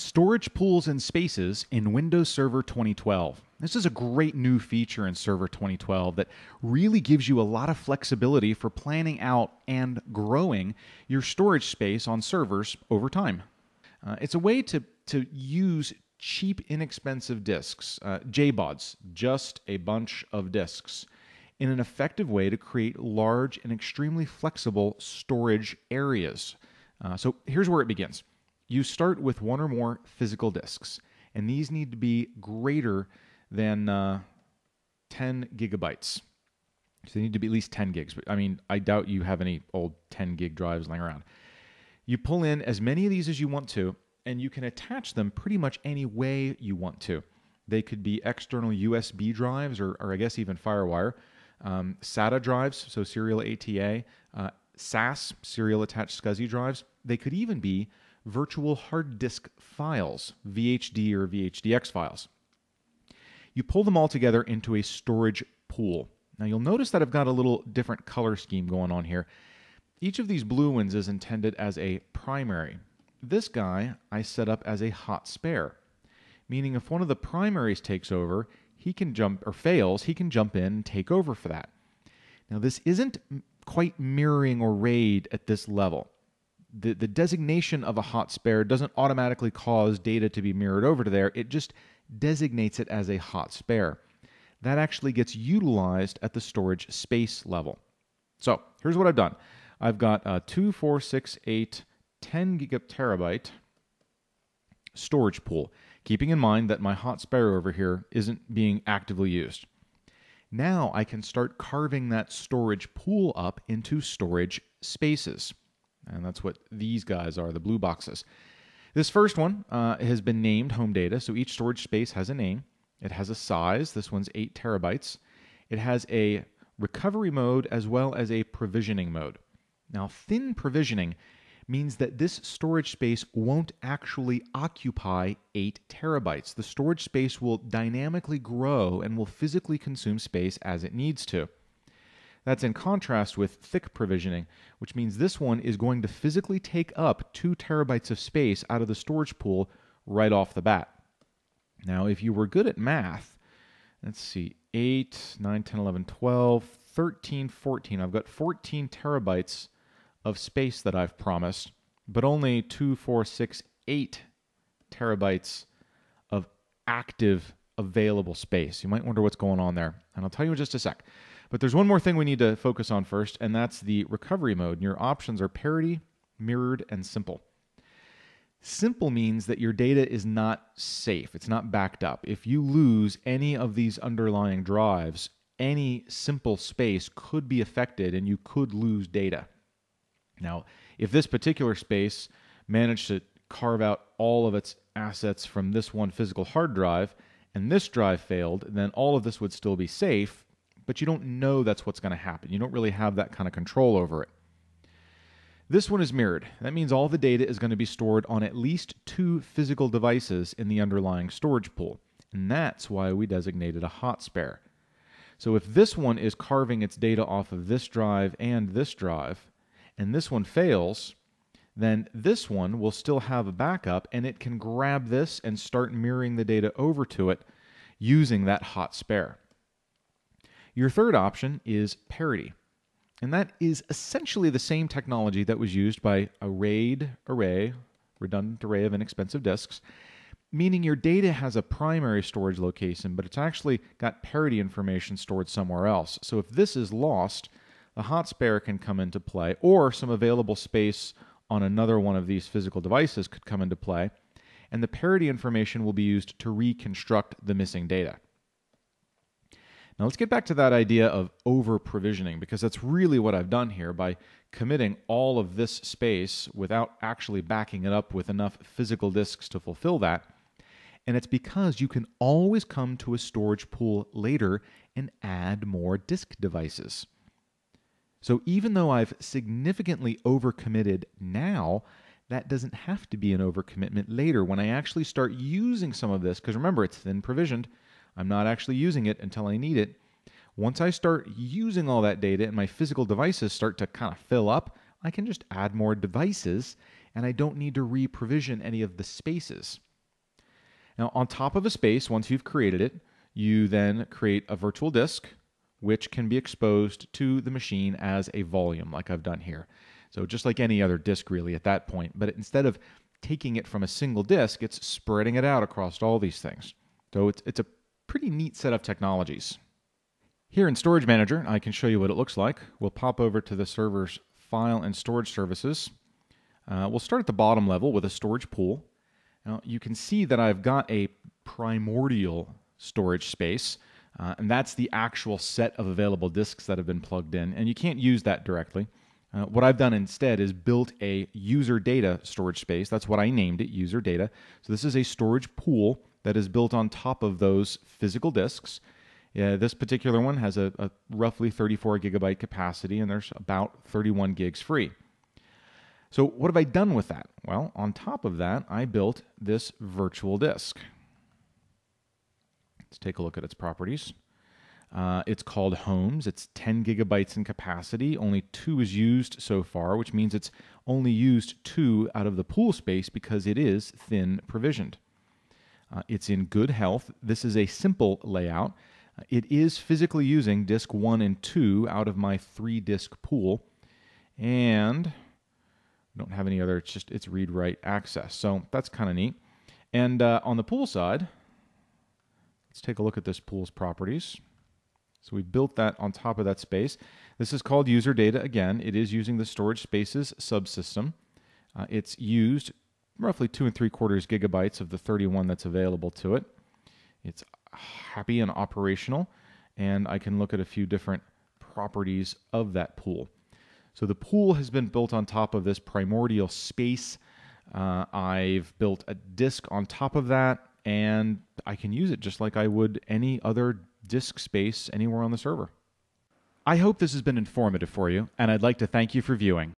Storage pools and spaces in Windows Server 2012. This is a great new feature in Server 2012 that really gives you a lot of flexibility for planning out and growing your storage space on servers over time. Uh, it's a way to, to use cheap, inexpensive disks, uh, JBODs, just a bunch of disks, in an effective way to create large and extremely flexible storage areas. Uh, so here's where it begins. You start with one or more physical disks, and these need to be greater than uh, 10 gigabytes. So they need to be at least 10 gigs. But I mean, I doubt you have any old 10 gig drives laying around. You pull in as many of these as you want to, and you can attach them pretty much any way you want to. They could be external USB drives, or, or I guess even FireWire, um, SATA drives, so serial ATA, uh, SAS, serial attached SCSI drives. They could even be virtual hard disk files, VHD or VHDX files. You pull them all together into a storage pool. Now you'll notice that I've got a little different color scheme going on here. Each of these blue ones is intended as a primary. This guy I set up as a hot spare, meaning if one of the primaries takes over, he can jump, or fails, he can jump in and take over for that. Now this isn't quite mirroring or RAID at this level the, the designation of a hot spare doesn't automatically cause data to be mirrored over to there. It just designates it as a hot spare. That actually gets utilized at the storage space level. So here's what I've done. I've got a 2, 4, 6, 8, 10 gigaterabyte storage pool, keeping in mind that my hot spare over here isn't being actively used. Now I can start carving that storage pool up into storage spaces. And that's what these guys are, the blue boxes. This first one uh, has been named home data. So each storage space has a name. It has a size. This one's 8 terabytes. It has a recovery mode as well as a provisioning mode. Now, thin provisioning means that this storage space won't actually occupy 8 terabytes. The storage space will dynamically grow and will physically consume space as it needs to. That's in contrast with thick provisioning, which means this one is going to physically take up two terabytes of space out of the storage pool right off the bat. Now, if you were good at math, let's see, 8, 9, 10, 11, 12, 13, 14. I've got 14 terabytes of space that I've promised, but only 2, 4, 6, 8 terabytes of active available space. You might wonder what's going on there, and I'll tell you in just a sec. But there's one more thing we need to focus on first, and that's the recovery mode. And your options are parity, mirrored, and simple. Simple means that your data is not safe, it's not backed up. If you lose any of these underlying drives, any simple space could be affected and you could lose data. Now, if this particular space managed to carve out all of its assets from this one physical hard drive and this drive failed, then all of this would still be safe, but you don't know that's what's going to happen. You don't really have that kind of control over it. This one is mirrored. That means all the data is going to be stored on at least two physical devices in the underlying storage pool. And that's why we designated a hot spare. So if this one is carving its data off of this drive and this drive, and this one fails, then this one will still have a backup and it can grab this and start mirroring the data over to it using that hot spare. Your third option is parity. And that is essentially the same technology that was used by a RAID array, redundant array of inexpensive disks, meaning your data has a primary storage location, but it's actually got parity information stored somewhere else. So if this is lost, the hot spare can come into play, or some available space on another one of these physical devices could come into play, and the parity information will be used to reconstruct the missing data. Now let's get back to that idea of over provisioning because that's really what I've done here by committing all of this space without actually backing it up with enough physical disks to fulfill that. And it's because you can always come to a storage pool later and add more disk devices. So even though I've significantly overcommitted now, that doesn't have to be an overcommitment later when I actually start using some of this, because remember, it's thin provisioned. I'm not actually using it until I need it. Once I start using all that data and my physical devices start to kind of fill up, I can just add more devices and I don't need to re provision any of the spaces. Now, on top of a space, once you've created it, you then create a virtual disk, which can be exposed to the machine as a volume, like I've done here. So just like any other disk, really, at that point. But instead of taking it from a single disk, it's spreading it out across all these things. So it's, it's a pretty neat set of technologies. Here in Storage Manager, I can show you what it looks like. We'll pop over to the server's file and storage services. Uh, we'll start at the bottom level with a storage pool. Now, you can see that I've got a primordial storage space, uh, and that's the actual set of available disks that have been plugged in, and you can't use that directly. Uh, what I've done instead is built a user data storage space. That's what I named it, user data. So this is a storage pool that is built on top of those physical disks. Yeah, this particular one has a, a roughly 34 gigabyte capacity, and there's about 31 gigs free. So what have I done with that? Well, on top of that, I built this virtual disk. Let's take a look at its properties. Uh, it's called Homes. It's 10 gigabytes in capacity. Only two is used so far, which means it's only used two out of the pool space because it is thin provisioned. Uh, it's in good health. This is a simple layout. Uh, it is physically using disk one and two out of my three disk pool. And don't have any other, it's just it's read write access. So that's kind of neat. And uh, on the pool side, let's take a look at this pool's properties. So we built that on top of that space. This is called user data. Again, it is using the storage spaces subsystem. Uh, it's used roughly two and three quarters gigabytes of the 31 that's available to it. It's happy and operational, and I can look at a few different properties of that pool. So the pool has been built on top of this primordial space. Uh, I've built a disk on top of that, and I can use it just like I would any other disk space anywhere on the server. I hope this has been informative for you, and I'd like to thank you for viewing.